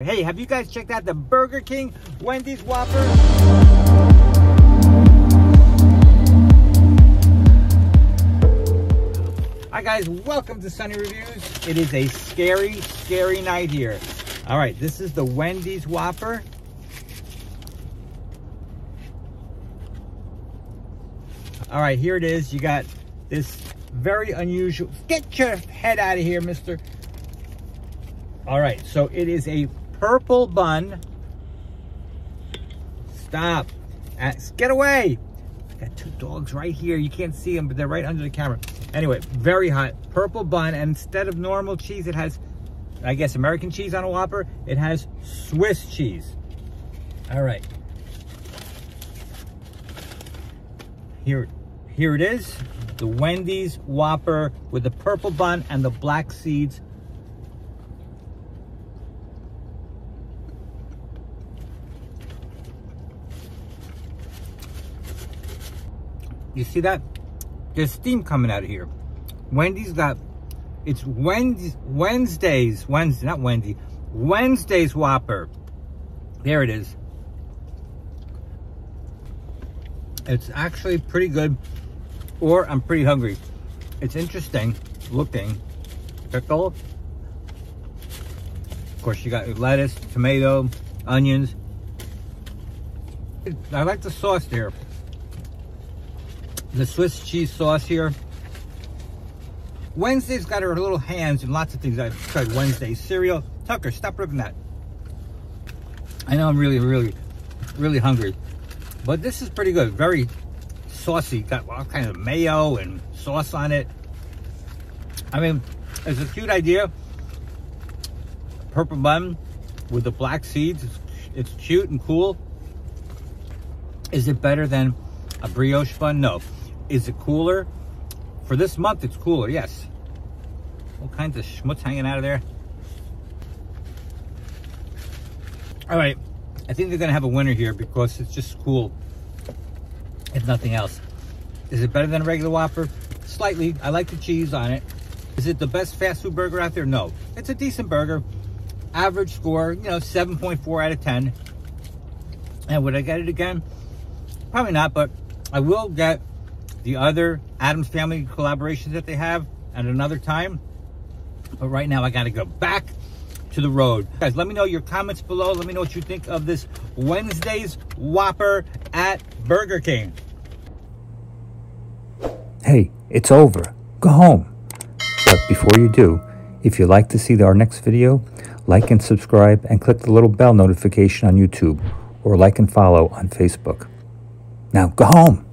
Hey, have you guys checked out the Burger King Wendy's Whopper? Hi guys, welcome to Sunny Reviews. It is a scary, scary night here. All right, this is the Wendy's Whopper. All right, here it is. You got this very unusual, get your head out of here, mister. All right, so it is a purple bun. Stop. Get away. Got two dogs right here. You can't see them, but they're right under the camera. Anyway, very hot. Purple bun. And instead of normal cheese, it has, I guess, American cheese on a Whopper. It has Swiss cheese. All right. Here, here it is. The Wendy's Whopper with the purple bun and the black seeds You see that? There's steam coming out of here. Wendy's got, it's Wednesdays, Wednesdays, Wednesday, not Wendy, Wednesday's Whopper. There it is. It's actually pretty good, or I'm pretty hungry. It's interesting looking. Pickle. Of course, you got lettuce, tomato, onions. I like the sauce there the Swiss cheese sauce here. Wednesday's got her little hands in lots of things. I've tried Wednesday cereal. Tucker, stop ripping that. I know I'm really, really, really hungry. But this is pretty good. Very saucy. Got all kinds of mayo and sauce on it. I mean, it's a cute idea. Purple bun with the black seeds. It's, it's cute and cool. Is it better than a brioche bun? No. Is it cooler? For this month, it's cooler, yes. All kinds of schmutz hanging out of there. All right, I think they're gonna have a winner here because it's just cool, if nothing else. Is it better than a regular Whopper? Slightly, I like the cheese on it. Is it the best fast food burger out there? No. It's a decent burger. Average score, you know, 7.4 out of 10. And would I get it again? Probably not, but I will get the other Addams Family collaborations that they have at another time. But right now, I got to go back to the road. Guys, let me know your comments below. Let me know what you think of this Wednesday's Whopper at Burger King. Hey, it's over. Go home. But before you do, if you'd like to see our next video, like and subscribe and click the little bell notification on YouTube or like and follow on Facebook. Now go home.